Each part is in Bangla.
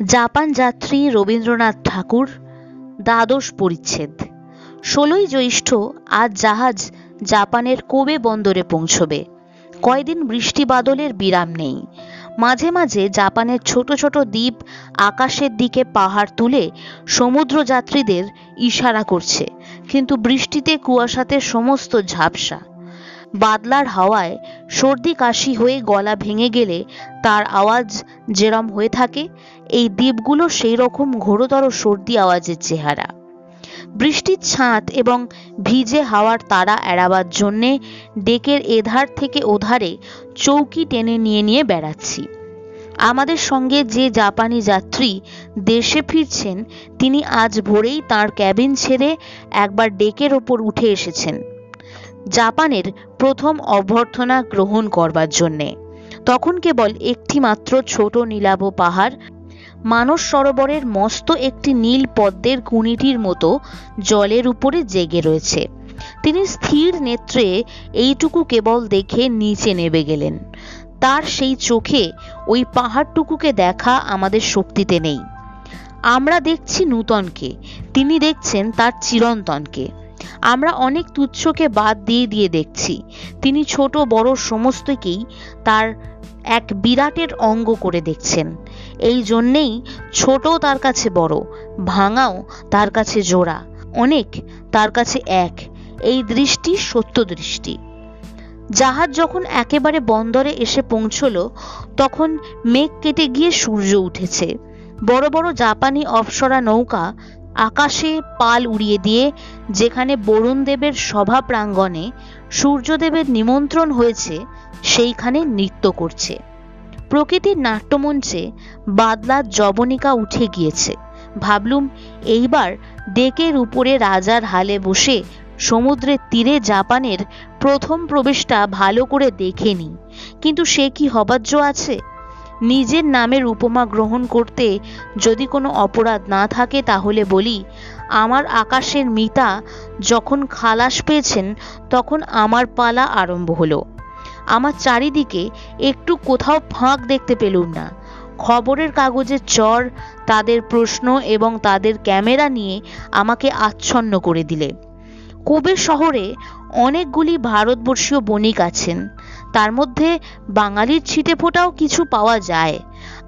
জাপান যাত্রী রবীন্দ্রনাথ ঠাকুর, দ্বাদশ পরিচ্ছেদ। ষোলোই জ্যৈষ্ঠ আজ জাহাজ জাপানের কোবে বন্দরে পৌঁছবে। কয়দিন বৃষ্টি বাদলের বিরাম নেই। মাঝে মাঝে জাপানের ছোট ছোট দ্বীপ আকাশের দিকে পাহাড় তুলে সমুদ্র যাত্রীদের ইশারা করছে, কিন্তু বৃষ্টিতে কুয়াশাতে সমস্ত ঝাপসা। বাদলার হাওয়ায় সর্দি কাশি হয়ে গলা ভেঙে গেলে তার আওয়াজ যেরম হয়ে থাকে, এই দ্বীপগুলো সেই রকম ঘোরতর সর্দি আওয়াজের চেহারা। বৃষ্টির ছাঁট এবং ভিজে হাওয়ার তারা এড়াবার জন্যে ডেকের এধার থেকে ওধারে চৌকি টেনে নিয়ে নিয়ে বেড়াচ্ছি। আমাদের সঙ্গে যে জাপানি যাত্রী দেশে ফিরছেন, তিনি আজ ভোরেই তার ক্যাবিন ছেড়ে একবার ডেকের ওপর উঠে এসেছেন। জাপানের প্রথম অভ্যর্থনা গ্রহণ করবার জন্যে। তখন কেবল একটি মাত্র ছোট নীলাভ পাহাড়, মানস সরোবরের মস্ত একটি নীল পদ্মের কুনিটির মতো জলের উপরে জেগে রয়েছে। তিনি স্থির নেত্রে এইটুকু কেবল দেখে নিচে নেবে গেলেন। তার সেই চোখে ওই পাহাড়টুকুকে দেখা আমাদের শক্তিতে নেই। আমরা দেখছি নূতনকে, তিনি দেখছেন তার চিরন্তনকে। আমরা অনেক তুচ্ছকে বাদ দিয়ে দিয়ে দেখছি। তিনি ছোট, বড় সমস্তকেই তার এক বিরাটের অঙ্গ করে দেখছেন। এই জন্যেই ছোট তার কাছে বড়, ভাঙাও তার কাছে জোড়া, অনেক তার কাছে এক। এই দৃষ্টি সত্য দৃষ্টি। জাহাজ যখন একেবারে বন্দরে এসে পৌঁছলো, তখন মেঘ কেটে গিয়ে সূর্য উঠেছে। বড় বড় জাপানি অপসরা নৌকা আকাশে পাল উড়িয়ে দিয়ে যেখানে বরুণ দেবের সভা প্রাঙ্গণে সূর্যদেবের নিমন্ত্রণ হয়েছে, সেইখানে নৃত্য করছে। প্রকৃতির নাট্যমঞ্চে বাদলার জবনিকা উঠে গিয়েছে। ভাবলুম, এইবার ডেকের উপরে রাজার হালে বসে সমুদ্রের তীরে জাপানের প্রথম প্রবেশটা ভালো করে দেখে নি কিন্তু সে কি হবাজ্য আছে? নিজের নামের উপমা গ্রহণ করতে যদি কোনো অপরাধ না থাকে তাহলে বলি, আমার আকাশের মিতা যখন খালাস পেয়েছেন তখন আমার পালা আরম্ভ হলো। আমার চারিদিকে একটু কোথাও ফাঁক দেখতে পেলুম না। খবরের কাগজের চর, তাদের প্রশ্ন এবং তাদের ক্যামেরা নিয়ে আমাকে আচ্ছন্ন করে দিলে। কোবে শহরে অনেকগুলি ভারতবর্ষীয় বণিক আছেন। তার মধ্যে বাঙালির ছিটে ফোটাও কিছু পাওয়া যায়।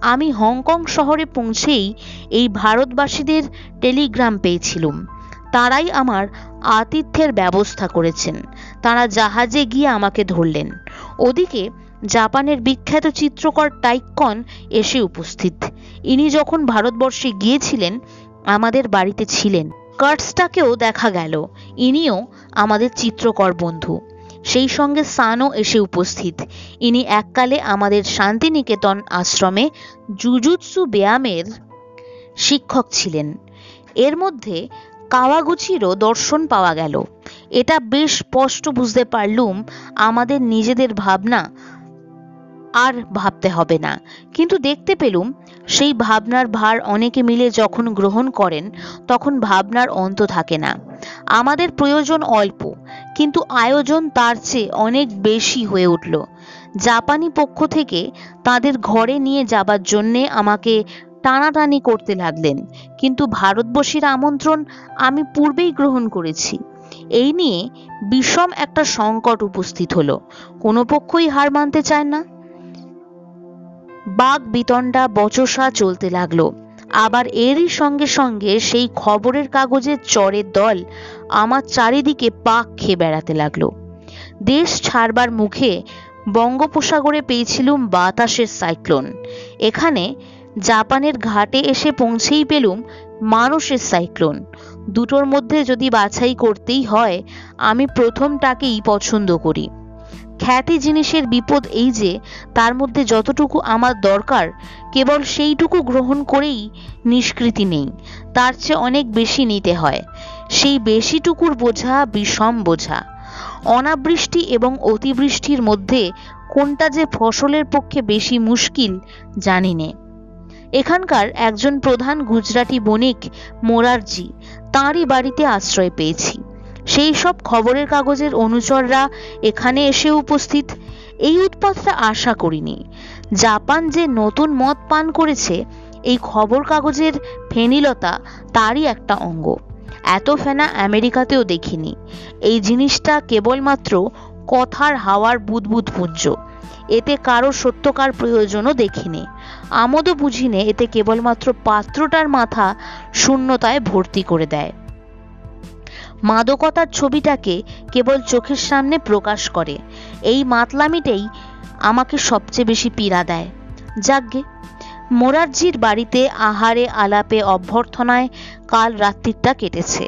আমি হংকং শহরে পৌঁছেই এই ভারতবাসীদের টেলিগ্রাম পেয়েছিলুম। তারাই আমার আতিথ্যের ব্যবস্থা করেছেন। তারা জাহাজে গিয়ে আমাকে ধরলেন। ওদিকে জাপানের বিখ্যাত চিত্রকর টাইকন এসে উপস্থিত। ইনি যখন ভারতবর্ষে গিয়েছিলেন, আমাদের বাড়িতে ছিলেন। কার্টসটাকেও দেখা গেল। ইনিও আমাদের চিত্রকর বন্ধু। সেই সঙ্গে সানও এসে উপস্থিত। ইনি এককালে আমাদের শান্তিনিকেতন আশ্রমে জুজুৎসু ব্যায়ামের শিক্ষক ছিলেন। এর মধ্যে কাওয়াগুচিরও দর্শন পাওয়া গেল। এটা বেশ স্পষ্ট বুঝতে পারলুম আমাদের নিজেদের ভাবনা আর ভাবতে হবে না। কিন্তু দেখতে পেলুম, সেই ভাবনার ভার অনেকে মিলে যখন গ্রহণ করেন, তখন ভাবনার অন্ত থাকে না। আমাদের প্রয়োজন অল্প, কিন্তু আয়োজন তার চেয়ে অনেক বেশি হয়ে উঠল। জাপানি পক্ষ থেকে তাদের ঘরে নিয়ে যাবার জন্যে আমাকে টানাটানি করতে লাগলেন, কিন্তু ভারতবর্ষীর আমন্ত্রণ আমি পূর্বেই গ্রহণ করেছি। এই নিয়ে বিষম একটা সংকট উপস্থিত হলো। কোনো পক্ষই হার মানতে চায় না। বাঘ বিতণ্ডা বচসা চলতে লাগল। আবার এরই সঙ্গে সঙ্গে সেই খবরের কাগজের চরের দল আমার চারিদিকে পাক খেয়ে বেড়াতে লাগল। দেশ ছাড়বার মুখে বঙ্গোপসাগরে পেয়েছিলুম বাতাসের সাইক্লোন। এখানে জাপানের ঘাটে এসে পৌঁছেই পেলুম মানুষের সাইক্লোন। দুটোর মধ্যে যদি বাছাই করতেই হয়, আমি প্রথমটাকেই পছন্দ করি। খ্যাতি জিনিসের বিপদ এই যে, তার মধ্যে যতটুকু আমার দরকার, কেবল সেইটুকু গ্রহণ করেই নিষ্কৃতি নেই। তার চেয়ে অনেক বেশি নিতে হয়। সেই বেশিটুকুর বোঝা বিষম বোঝা। অনাবৃষ্টি এবং অতিবৃষ্টির মধ্যে কোনটা যে ফসলের পক্ষে বেশি মুশকিল, জানি নে। এখানকার একজন প্রধান গুজরাটি বণিক মোরারজি, তাঁরই বাড়িতে আশ্রয় পেয়েছি। সেই সব খবরের কাগজের অনুচররা এখানে এসে উপস্থিত। এই উৎপাতটা আশা করিনি। জাপান যে নতুন মদ পান করেছে, এই খবর কাগজের ফেনিলতা তারই একটা অঙ্গ। এত ফেনা আমেরিকাতেও দেখিনি। এই জিনিসটা কেবলমাত্র কথার হাওয়ার বুদবুদ পুঞ্জ। এতে কারও সত্যকার প্রয়োজনও দেখিনি। আমোদও বুঝিনে এতে কেবলমাত্র পাত্রটার মাথা শূন্যতায় ভর্তি করে দেয়। মাদকতার ছবিটাকে কেবল চোখের সামনে প্রকাশ করে। এই মাতলামিটাই আমাকে সবচেয়ে বেশি পীড়া দেয়। যাগ্গে মোরারজির বাড়িতে আহারে আলাপে অভ্যর্থনায় কাল রাত্রিটা কেটেছে।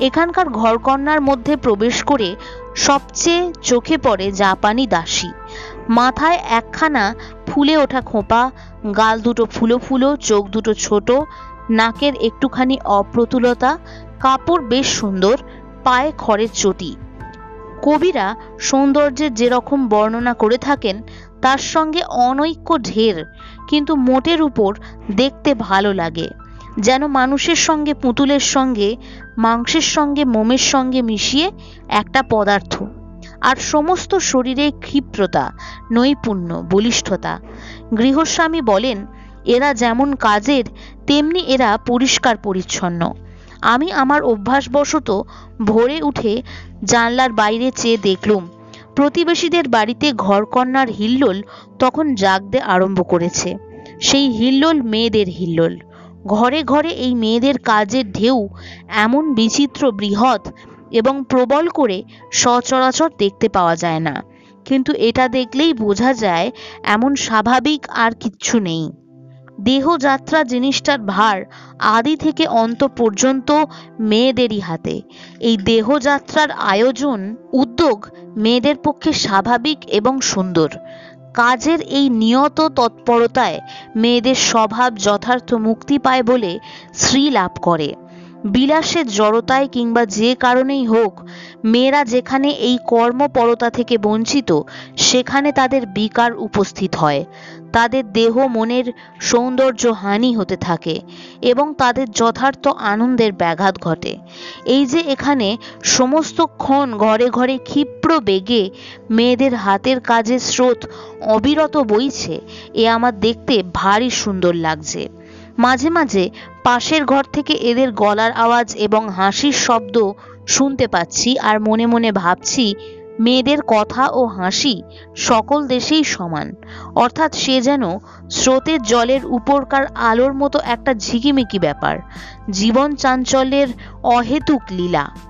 এখানকার ঘরকন্যার মধ্যে প্রবেশ করে সবচেয়ে চোখে পড়ে জাপানি দাসী। মাথায় একখানা ফুলে ওঠা খোঁপা, গাল দুটো ফুলো ফুলো, চোখ দুটো ছোট, নাকের একটুখানি অপ্রতুলতা কাপড় বেশ সুন্দর, পায়ে খড়ের চটি। কবিরা সৌন্দর্যের যেরকম বর্ণনা করে থাকেন, তার সঙ্গে অনৈক্য ঢের, কিন্তু মোটের উপর দেখতে ভালো লাগে। যেন মানুষের সঙ্গে, পুতুলের সঙ্গে, মাংসের সঙ্গে, মোমের সঙ্গে মিশিয়ে একটা পদার্থ। আর সমস্ত শরীরে ক্ষিপ্রতা, নৈপুণ্য, বলিষ্ঠতা। গৃহস্বামী বলেন, এরা যেমন কাজের, তেমনি এরা পরিষ্কার পরিচ্ছন্ন আমি আমার অভ্যাসবশত ভোরে উঠে জানলার বাইরে চেয়ে দেখলুম, প্রতিবেশীদের বাড়িতে ঘরকন্যার হিল্লোল তখন জাগতে আরম্ভ করেছে। সেই হিল্লোল মেয়েদের হিল্লোল। ঘরে ঘরে এই মেয়েদের কাজের ঢেউ এমন বিচিত্র বৃহৎ এবং প্রবল করে সচরাচর দেখতে পাওয়া যায় না। কিন্তু এটা দেখলেই বোঝা যায়, এমন স্বাভাবিক আর কিচ্ছু নেই। দেহযাত্রা জিনিসটার ভার আদি থেকে অন্ত পর্যন্ত মেয়েদেরই হাতে। এই দেহযাত্রার আয়োজন, উদ্যোগ মেয়েদের পক্ষে স্বাভাবিক এবং সুন্দর। কাজের এই নিয়ত তৎপরতায় মেয়েদের স্বভাব যথার্থ মুক্তি পায় বলে শ্রী লাভ করে। বিলাসের জড়তায় কিংবা যে কারণেই হোক, মেয়েরা যেখানে এই কর্মপরতা থেকে বঞ্চিত, সেখানে তাদের বিকার উপস্থিত হয়। তাদের দেহ মনের সৌন্দর্য হানি হতে থাকে এবং তাদের যথার্থ আনন্দের ব্যাঘাত ঘটে। এই যে এখানে সমস্তক্ষণ ঘরে ঘরে ক্ষিপ্র বেগে মেয়েদের হাতের কাজের স্রোত অবিরত বইছে, এ আমার দেখতে ভারী সুন্দর লাগছে। মাঝে মাঝে পাশের ঘর থেকে এদের গলার আওয়াজ এবং হাসির শব্দ শুনতে পাচ্ছি আর মনে মনে ভাবছি মেয়েদের কথা ও হাসি সকল দেশেই সমান। অর্থাৎ সে যেন স্রোতের জলের উপরকার আলোর মতো একটা ঝিকিমিকি ব্যাপার। জীবন চাঞ্চল্যের অহেতুক লীলা।